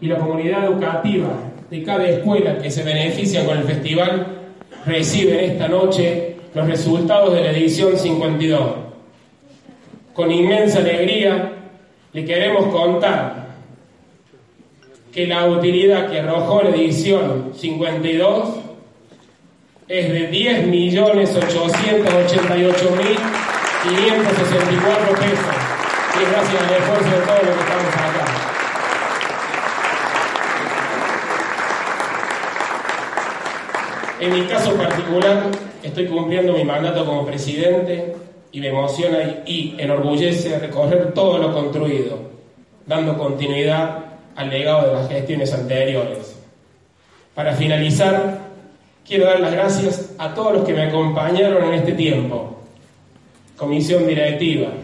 y la comunidad educativa de cada escuela que se beneficia con el festival reciben esta noche los resultados de la edición 52. Con inmensa alegría le queremos contar que la utilidad que arrojó la edición 52 es de 10.888.564 pesos. Y gracias al esfuerzo de todos los que En mi caso particular, estoy cumpliendo mi mandato como presidente y me emociona y, enorgullece recorrer todo lo construido, dando continuidad al legado de las gestiones anteriores. Para finalizar, quiero dar las gracias a todos los que me acompañaron en este tiempo. Comisión directiva,